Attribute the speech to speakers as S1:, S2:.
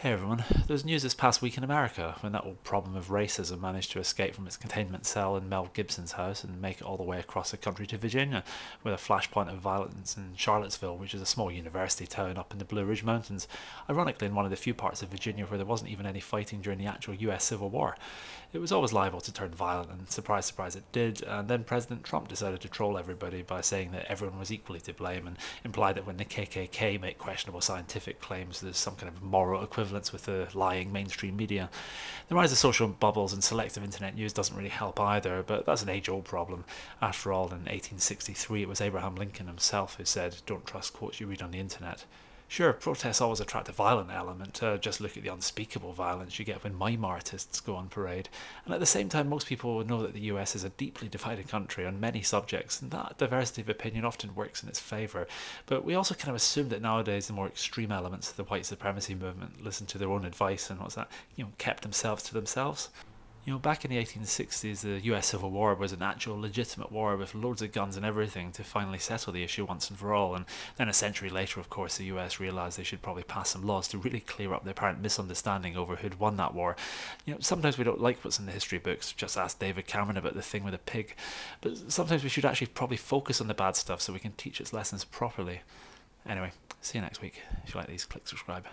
S1: Hey everyone, there was news this past week in America when that old problem of racism managed to escape from its containment cell in Mel Gibson's house and make it all the way across the country to Virginia, with a flashpoint of violence in Charlottesville, which is a small university town up in the Blue Ridge Mountains, ironically in one of the few parts of Virginia where there wasn't even any fighting during the actual US Civil War. It was always liable to turn violent, and surprise, surprise, it did, and then President Trump decided to troll everybody by saying that everyone was equally to blame and implied that when the KKK make questionable scientific claims, there's some kind of moral equivalence with the lying mainstream media. The rise of social bubbles and selective internet news doesn't really help either, but that's an age old problem. After all, in 1863, it was Abraham Lincoln himself who said, Don't trust quotes you read on the internet. Sure, protests always attract a violent element. Uh, just look at the unspeakable violence you get when mime artists go on parade. And at the same time, most people know that the US is a deeply divided country on many subjects, and that diversity of opinion often works in its favour. But we also kind of assume that nowadays the more extreme elements of the white supremacy movement listen to their own advice and what's that, you know, kept themselves to themselves. You know, back in the 1860s, the US Civil War was an actual legitimate war with loads of guns and everything to finally settle the issue once and for all. And then a century later, of course, the US realized they should probably pass some laws to really clear up the apparent misunderstanding over who'd won that war. You know, sometimes we don't like what's in the history books. Just ask David Cameron about the thing with the pig. But sometimes we should actually probably focus on the bad stuff so we can teach its lessons properly. Anyway, see you next week. If you like these, click subscribe.